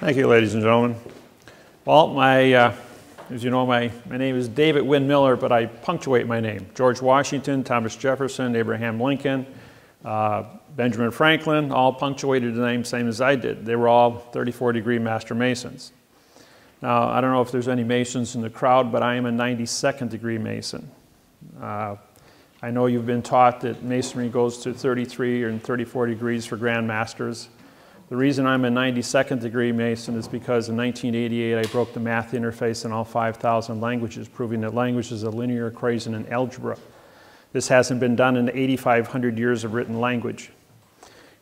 Thank you, ladies and gentlemen. Well, my, uh, as you know, my, my name is David Wynn Miller, but I punctuate my name. George Washington, Thomas Jefferson, Abraham Lincoln, uh, Benjamin Franklin, all punctuated the name same as I did. They were all 34 degree Master Masons. Now, I don't know if there's any Masons in the crowd, but I am a 92nd degree Mason. Uh, I know you've been taught that Masonry goes to 33 and 34 degrees for Grand Masters. The reason I'm a 92nd degree Mason is because in 1988 I broke the math interface in all 5,000 languages, proving that language is a linear equation in algebra. This hasn't been done in 8,500 years of written language.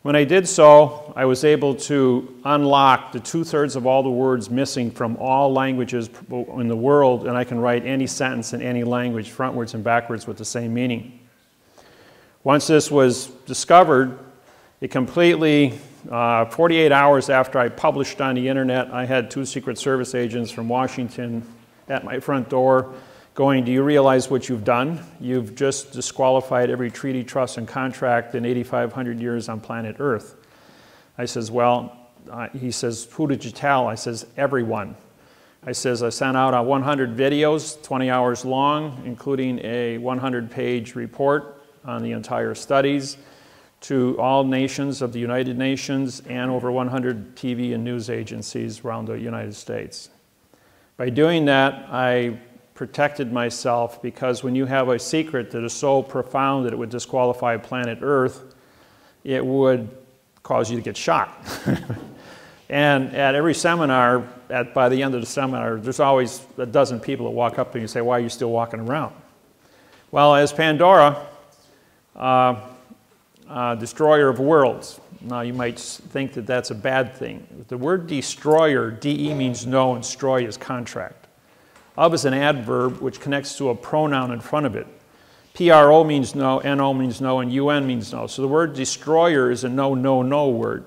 When I did so, I was able to unlock the two thirds of all the words missing from all languages in the world, and I can write any sentence in any language, frontwards and backwards, with the same meaning. Once this was discovered, it completely, uh, 48 hours after I published on the internet, I had two Secret Service agents from Washington at my front door going, Do you realize what you've done? You've just disqualified every treaty, trust, and contract in 8,500 years on planet Earth. I says, Well, uh, he says, Who did you tell? I says, Everyone. I says, I sent out uh, 100 videos, 20 hours long, including a 100 page report on the entire studies to all nations of the United Nations and over 100 TV and news agencies around the United States. By doing that, I protected myself because when you have a secret that is so profound that it would disqualify planet Earth, it would cause you to get shot. and at every seminar, at, by the end of the seminar, there's always a dozen people that walk up to you and say, Why are you still walking around? Well, as Pandora, uh, uh, destroyer of worlds. Now, you might think that that's a bad thing. The word destroyer, DE means no, and stroy is contract. Of is an adverb which connects to a pronoun in front of it. PRO means no, NO means no, and UN means no. So the word destroyer is a no, no, no word.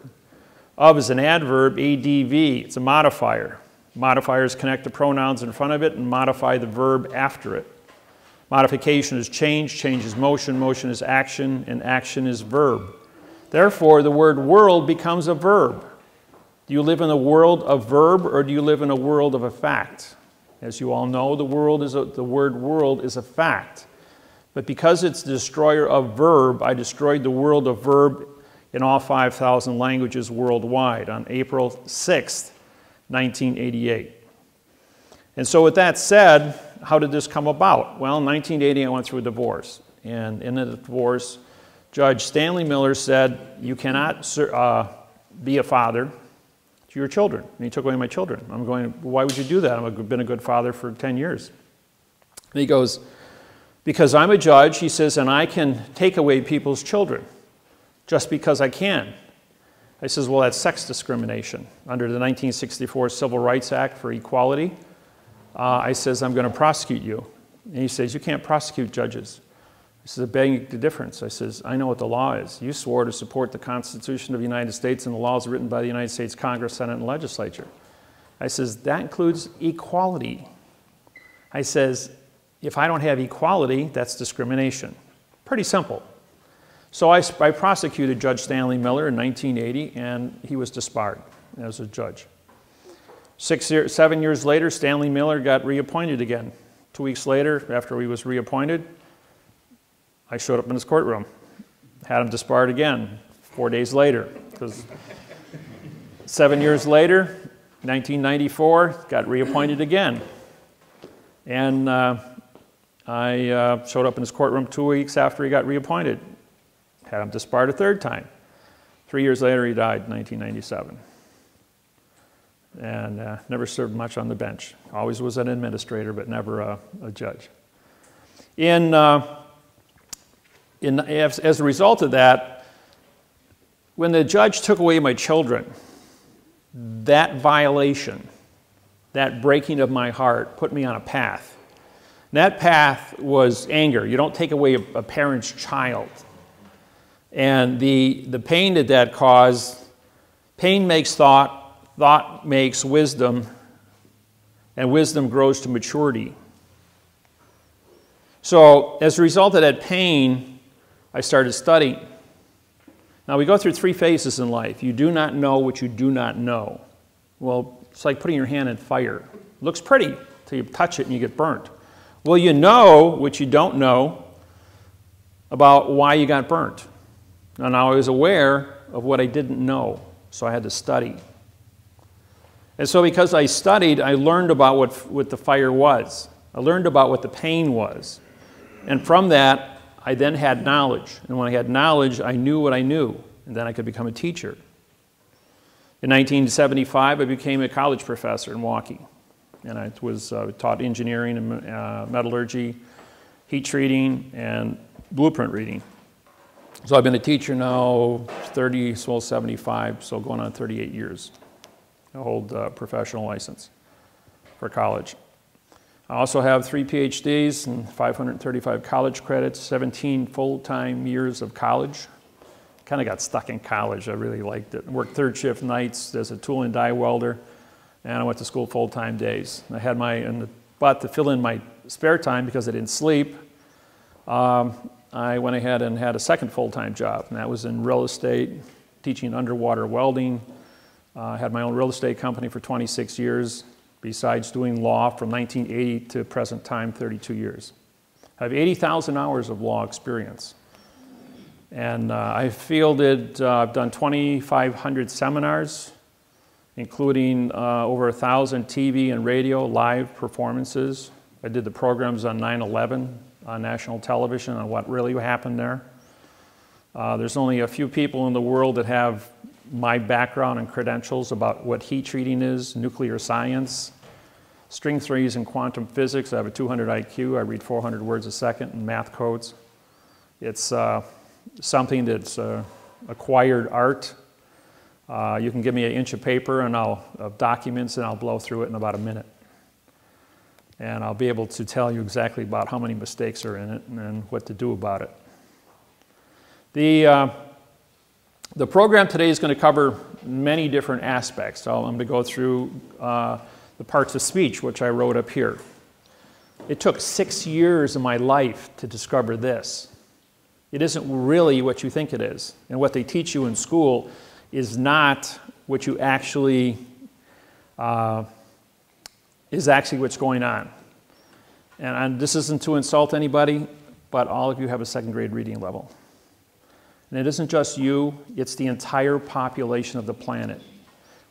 Of is an adverb, ADV, it's a modifier. Modifiers connect the pronouns in front of it and modify the verb after it. Modification is change, change is motion, motion is action, and action is verb. Therefore, the word world becomes a verb. Do you live in a world of verb or do you live in a world of a fact? As you all know, the, world is a, the word world is a fact. But because it's the destroyer of verb, I destroyed the world of verb in all 5,000 languages worldwide on April 6th, 1988. And so, with that said, how did this come about? Well, in 1980, I went through a divorce. And in the divorce, Judge Stanley Miller said, You cannot uh, be a father to your children. And he took away my children. I'm going, Why would you do that? I've been a good father for 10 years. And he goes, Because I'm a judge, he says, and I can take away people's children just because I can. I says, Well, that's sex discrimination under the 1964 Civil Rights Act for equality uh, I says, I'm going to prosecute you. And he says, you can't prosecute judges. He says, I beg the difference. I says, I know what the law is. You swore to support the Constitution of the United States and the laws written by the United States Congress, Senate, and Legislature. I says, that includes equality. I says, if I don't have equality, that's discrimination. Pretty simple. So I, I prosecuted Judge Stanley Miller in 1980, and he was disbarred as a judge. Six year, seven years later, Stanley Miller got reappointed again. Two weeks later, after he was reappointed, I showed up in his courtroom, had him disbarred again. Four days later, because seven years later, 1994, got reappointed again. And uh, I uh, showed up in his courtroom two weeks after he got reappointed, had him disbarred a third time. Three years later, he died in 1997 and uh, never served much on the bench. Always was an administrator, but never a, a judge. In, uh, in, as, as a result of that, when the judge took away my children, that violation, that breaking of my heart, put me on a path. And that path was anger. You don't take away a, a parent's child. And the, the pain that that caused, pain makes thought, Thought makes wisdom, and wisdom grows to maturity. So, as a result of that pain, I started studying. Now, we go through three phases in life. You do not know what you do not know. Well, it's like putting your hand in fire. looks pretty till you touch it and you get burnt. Well, you know what you don't know about why you got burnt. And I was aware of what I didn't know, so I had to study. And so, because I studied, I learned about what, what the fire was. I learned about what the pain was. And from that, I then had knowledge. And when I had knowledge, I knew what I knew. And then I could become a teacher. In 1975, I became a college professor in Milwaukee. And I was uh, taught engineering and uh, metallurgy, heat treating, and blueprint reading. So I've been a teacher now 30, well 75, so going on 38 years. Hold a professional license for college. I also have three PhDs and 535 college credits, 17 full-time years of college kind of got stuck in college. I really liked it. Worked third shift nights as a tool and die welder, and I went to school full time days. I had my, and but to fill in my spare time because I didn't sleep, um, I went ahead and had a second full time job, and that was in real estate, teaching underwater welding. Uh, I had my own real estate company for 26 years, besides doing law from 1980 to present time, 32 years. I have 80,000 hours of law experience. And uh, I fielded, uh, I've done 2,500 seminars, including uh, over 1,000 TV and radio live performances. I did the programs on 9 11 on national television on what really happened there. Uh, there's only a few people in the world that have my background and credentials about what heat treating is, nuclear science, string theories, and quantum physics. I have a 200 IQ. I read 400 words a second in math codes. It's uh, something that's uh, acquired art. Uh, you can give me an inch of paper and I'll, of documents and I'll blow through it in about a minute. And I'll be able to tell you exactly about how many mistakes are in it and what to do about it. The, uh, the program today is going to cover many different aspects. So I'm going to go through uh, the parts of speech, which I wrote up here. It took six years of my life to discover this. It isn't really what you think it is. And what they teach you in school is not what you actually, uh, is actually what's going on. And I'm, this isn't to insult anybody, but all of you have a second grade reading level. And it isn't just you, it's the entire population of the planet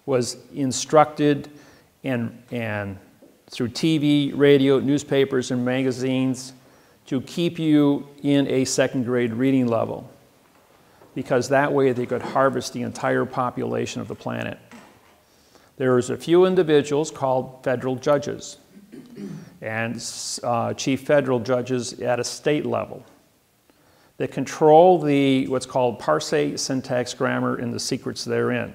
was instructed and, and through TV, radio, newspapers, and magazines to keep you in a second grade reading level because that way they could harvest the entire population of the planet. There's a few individuals called federal judges and uh, chief federal judges at a state level that control the what's called parse, syntax, grammar, and the secrets therein.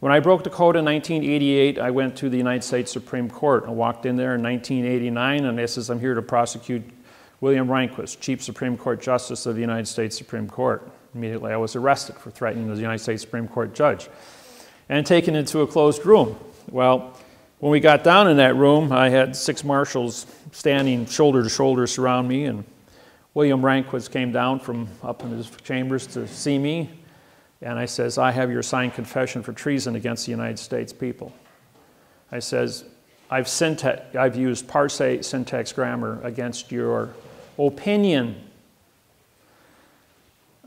When I broke the code in 1988, I went to the United States Supreme Court. I walked in there in 1989 and I says, I'm here to prosecute William Rehnquist, Chief Supreme Court Justice of the United States Supreme Court. Immediately I was arrested for threatening the United States Supreme Court judge and taken into a closed room. Well, when we got down in that room, I had six marshals standing shoulder to shoulder surround me, and William Rehnquist came down from up in his chambers to see me and I says, I have your signed confession for treason against the United States people. I says, I've, syntax, I've used parse syntax grammar against your opinion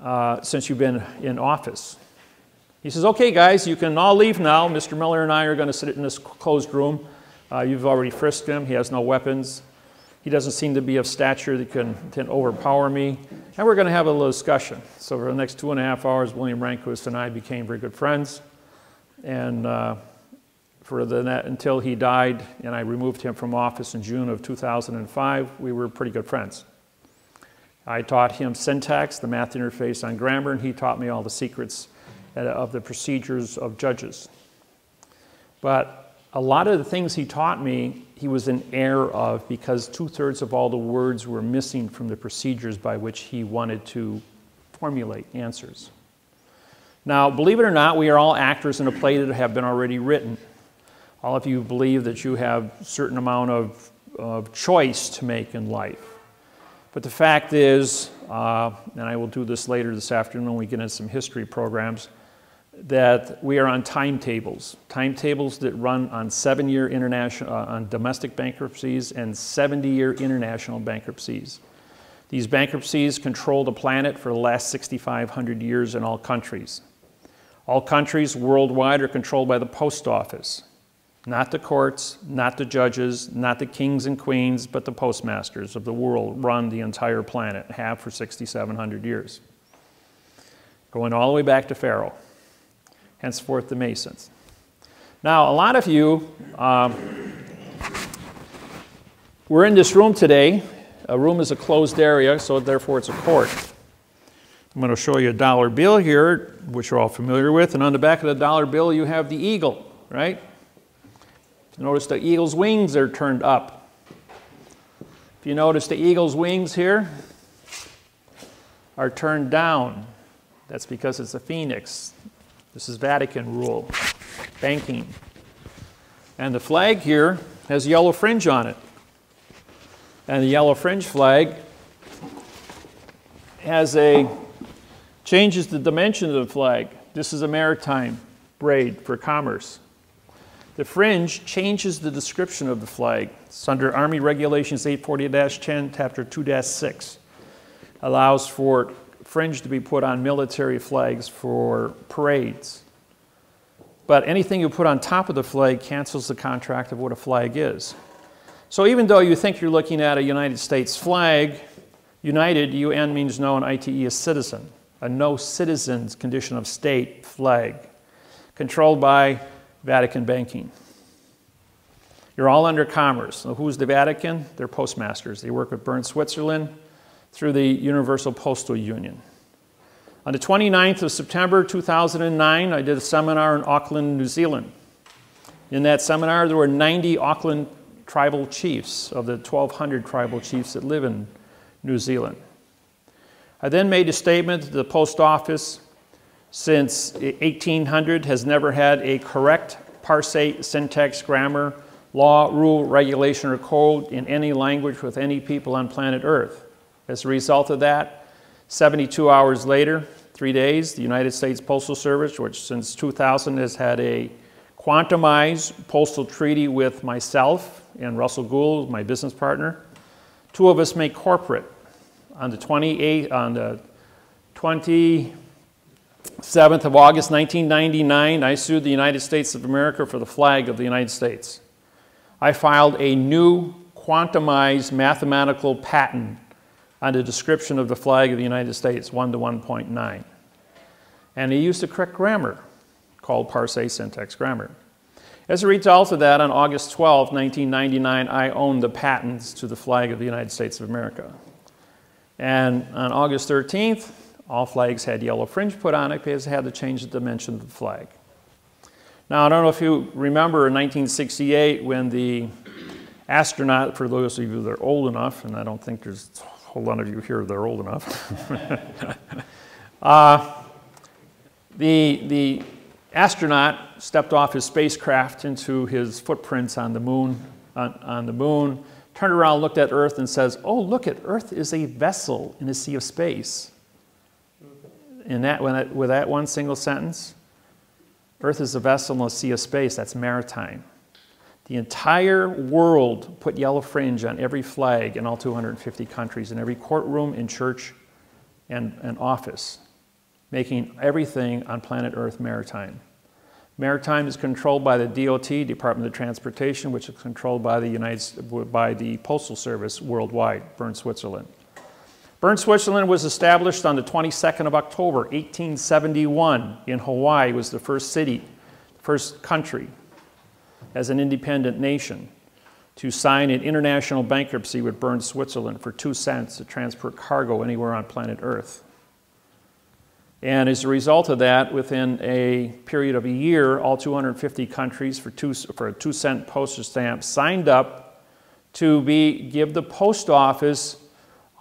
uh, since you've been in office. He says, okay, guys, you can all leave now. Mr. Miller and I are going to sit in this closed room. Uh, you've already frisked him. He has no weapons. He doesn't seem to be of stature that can, can overpower me. And we're going to have a little discussion. So for the next two and a half hours, William Rehnquist and I became very good friends. And uh, for the until he died and I removed him from office in June of 2005, we were pretty good friends. I taught him syntax, the math interface on grammar, and he taught me all the secrets uh, of the procedures of judges. But a lot of the things he taught me he was in error of because two thirds of all the words were missing from the procedures by which he wanted to formulate answers. Now, believe it or not, we are all actors in a play that have been already written. All of you believe that you have a certain amount of, of choice to make in life. But the fact is, uh, and I will do this later this afternoon when we get into some history programs, that we are on timetables, timetables that run on seven-year international, uh, on domestic bankruptcies and 70-year international bankruptcies. These bankruptcies control the planet for the last 6,500 years in all countries. All countries worldwide are controlled by the post office, not the courts, not the judges, not the kings and queens, but the postmasters of the world run the entire planet, have for 6,700 years. Going all the way back to Pharaoh henceforth the Masons. Now, a lot of you um, we're in this room today. A room is a closed area, so therefore it's a court. I'm going to show you a dollar bill here, which you're all familiar with, and on the back of the dollar bill you have the eagle, right? Notice the eagle's wings are turned up. If you notice the eagle's wings here are turned down, that's because it's a phoenix. This is Vatican rule, banking. And the flag here has a yellow fringe on it. And the yellow fringe flag has a, changes the dimension of the flag. This is a maritime braid for commerce. The fringe changes the description of the flag. It's under Army Regulations 840-10, Chapter 2-6. Allows for fringe to be put on military flags for parades. But anything you put on top of the flag cancels the contract of what a flag is. So even though you think you're looking at a United States flag, United, UN means no, and ITE is citizen, a no citizens condition of state flag, controlled by Vatican banking. You're all under commerce. So who's the Vatican? They're postmasters. They work with Bern, Switzerland through the Universal Postal Union. On the 29th of September 2009, I did a seminar in Auckland, New Zealand. In that seminar, there were 90 Auckland tribal chiefs of the 1,200 tribal chiefs that live in New Zealand. I then made a statement that the post office since 1800 has never had a correct parse, syntax, grammar, law, rule, regulation, or code in any language with any people on planet Earth. As a result of that, 72 hours later, three days, the United States Postal Service, which since 2000 has had a quantumized postal treaty with myself and Russell Gould, my business partner, two of us make corporate. On the 28th, on the 27th of August 1999, I sued the United States of America for the flag of the United States. I filed a new quantumized mathematical patent on the description of the flag of the United States, 1 to 1.9. And he used a correct grammar called parse syntax grammar. As a result of that, on August 12, 1999, I owned the patents to the flag of the United States of America. And on August 13th, all flags had yellow fringe put on it because they had to change the dimension of the flag. Now, I don't know if you remember in 1968 when the astronaut, for those of you that are old enough, and I don't think there's whole lot of you here that are old enough. uh, the, the astronaut stepped off his spacecraft into his footprints on the moon, on, on the moon, turned around, looked at Earth, and says, "Oh, look at Earth is a vessel in a sea of space." In that, with that one single sentence, Earth is a vessel in a sea of space. That's maritime. The entire world put yellow fringe on every flag in all 250 countries, in every courtroom, in church, and, and office, making everything on planet Earth maritime. Maritime is controlled by the DOT, Department of Transportation, which is controlled by the, United, by the Postal Service worldwide, Bern, Switzerland. Bern, Switzerland was established on the 22nd of October, 1871 in Hawaii. Was the first city, first country as an independent nation to sign an international bankruptcy would Bern Switzerland for two cents to transport cargo anywhere on planet Earth. And as a result of that, within a period of a year, all 250 countries for, two, for a two cent postage stamp signed up to be, give the post office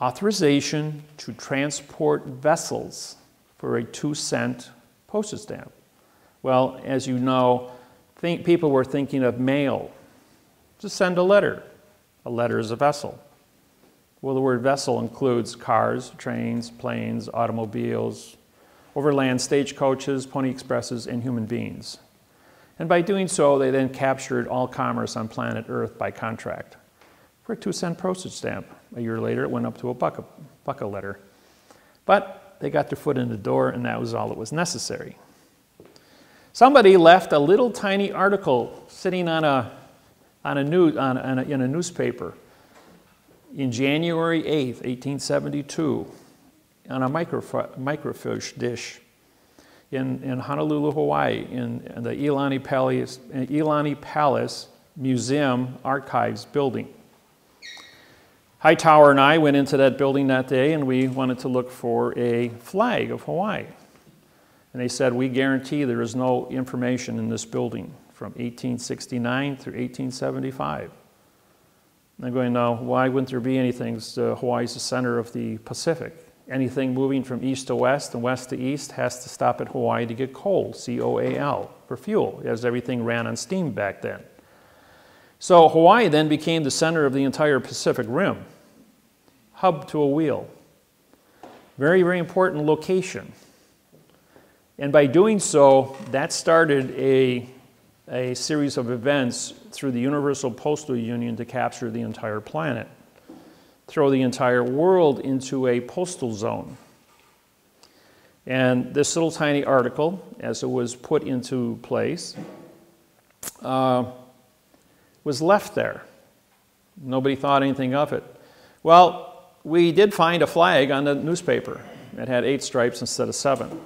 authorization to transport vessels for a two cent postage stamp. Well, as you know, think people were thinking of mail. Just send a letter. A letter is a vessel. Well, the word vessel includes cars, trains, planes, automobiles, overland stagecoaches, pony expresses, and human beings. And by doing so, they then captured all commerce on planet Earth by contract for a two cent postage stamp. A year later, it went up to a buck a, buck a letter. But they got their foot in the door, and that was all that was necessary. Somebody left a little tiny article sitting on a, on a, new, on on a in a newspaper in January 8th, 1872, on a microfiche dish in, in Honolulu, Hawaii, in, in the Iolani Palace, Iolani Palace Museum Archives building. Hightower and I went into that building that day and we wanted to look for a flag of Hawaii. And they said, We guarantee there is no information in this building from 1869 through 1875. And I'm going, Now, why wouldn't there be anything? Uh, Hawaii's the center of the Pacific. Anything moving from east to west and west to east has to stop at Hawaii to get coal, C O A L, for fuel, as everything ran on steam back then. So Hawaii then became the center of the entire Pacific Rim, hub to a wheel. Very, very important location. And by doing so, that started a, a series of events through the Universal Postal Union to capture the entire planet throw the entire world into a postal zone. And this little tiny article, as it was put into place, uh, was left there. Nobody thought anything of it. Well, we did find a flag on the newspaper. It had eight stripes instead of seven.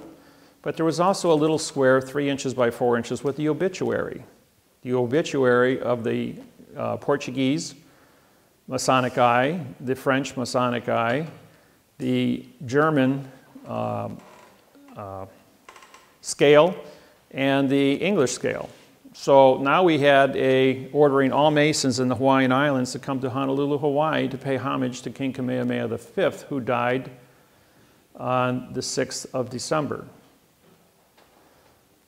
But there was also a little square, three inches by four inches, with the obituary. The obituary of the uh, Portuguese Masonic eye, the French Masonic eye, the German uh, uh, scale, and the English scale. So now we had a ordering all Masons in the Hawaiian Islands to come to Honolulu, Hawaii to pay homage to King Kamehameha V, who died on the 6th of December.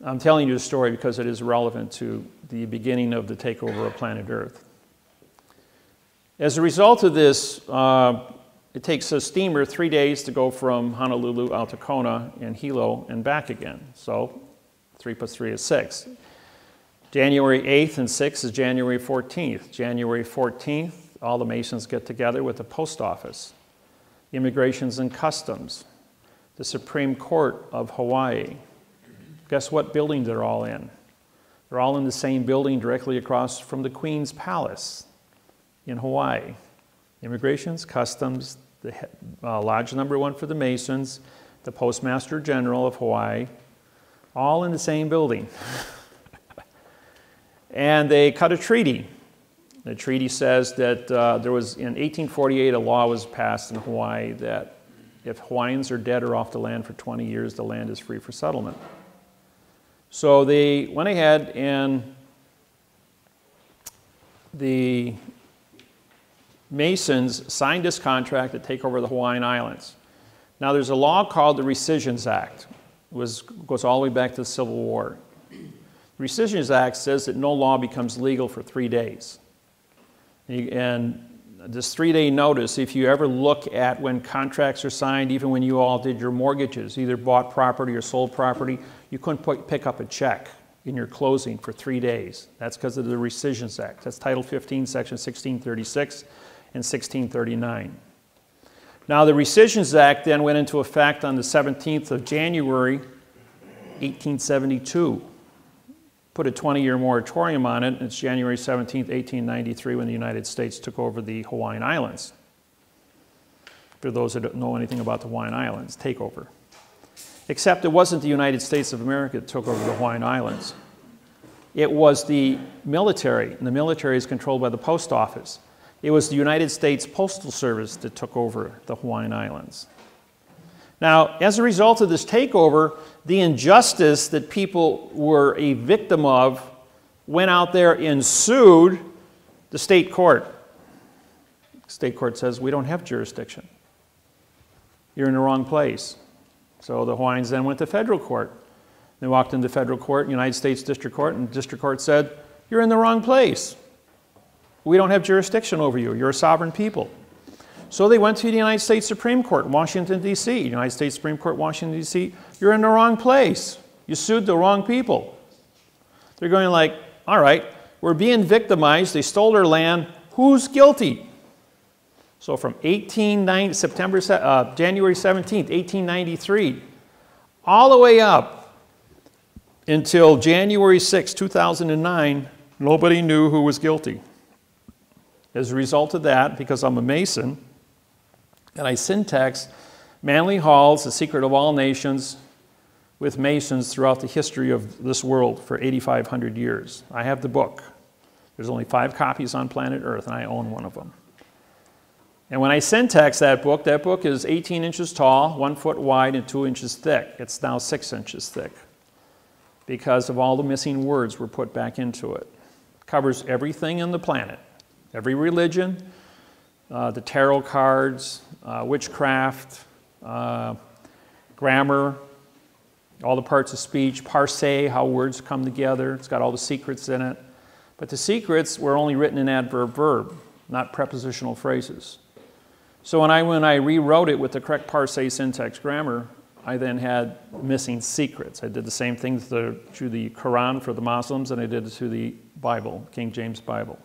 I'm telling you the story because it is relevant to the beginning of the takeover of planet Earth. As a result of this, uh, it takes a steamer three days to go from Honolulu out to Kona and Hilo and back again. So three plus three is six. January 8th and 6th is January 14th. January 14th, all the Masons get together with the post office, immigrations and customs, the Supreme Court of Hawaii. Guess what building they're all in? They're all in the same building directly across from the Queen's Palace in Hawaii. Immigrations, customs, the uh, lodge number one for the Masons, the Postmaster General of Hawaii, all in the same building. and they cut a treaty. The treaty says that uh, there was, in 1848, a law was passed in Hawaii that if Hawaiians are dead or off the land for 20 years, the land is free for settlement. So they went ahead and the Masons signed this contract to take over the Hawaiian Islands. Now, there's a law called the Rescissions Act. It was, goes all the way back to the Civil War. The Rescissions Act says that no law becomes legal for three days. And this three day notice, if you ever look at when contracts are signed, even when you all did your mortgages, either bought property or sold property, you couldn't put, pick up a check in your closing for three days. That's because of the Rescissions Act. That's Title 15, Section 1636 and 1639. Now, the Rescissions Act then went into effect on the 17th of January, 1872. Put a 20 year moratorium on it, it's January 17, 1893, when the United States took over the Hawaiian Islands. For those that don't know anything about the Hawaiian Islands, takeover. Except it wasn't the United States of America that took over the Hawaiian Islands. It was the military, and the military is controlled by the post office. It was the United States Postal Service that took over the Hawaiian Islands. Now, as a result of this takeover, the injustice that people were a victim of went out there and sued the state court. state court says, We don't have jurisdiction. You're in the wrong place. So the Hawaiians then went to federal court. They walked into federal court, United States District Court, and the district court said, You're in the wrong place. We don't have jurisdiction over you. You're a sovereign people. So they went to the United States Supreme Court, Washington, D.C. United States Supreme Court, Washington, D.C. You're in the wrong place. You sued the wrong people. They're going like, all right, we're being victimized. They stole our land. Who's guilty? So from 1890, September, uh, January 17th, 1893, all the way up until January 6, 2009, nobody knew who was guilty. As a result of that, because I'm a Mason, and I syntax Manly Hall's The Secret of All Nations with Masons throughout the history of this world for 8,500 years. I have the book. There's only five copies on planet Earth, and I own one of them. And when I syntax that book, that book is 18 inches tall, one foot wide, and two inches thick. It's now six inches thick because of all the missing words were put back into it. it covers everything in the planet, every religion, uh, the tarot cards, uh, witchcraft, uh, grammar, all the parts of speech, parse, how words come together. It's got all the secrets in it. But the secrets were only written in adverb verb, not prepositional phrases. So when I, when I rewrote it with the correct parse syntax grammar, I then had missing secrets. I did the same thing to the, to the Quran for the Muslims, and I did it to the Bible, King James Bible.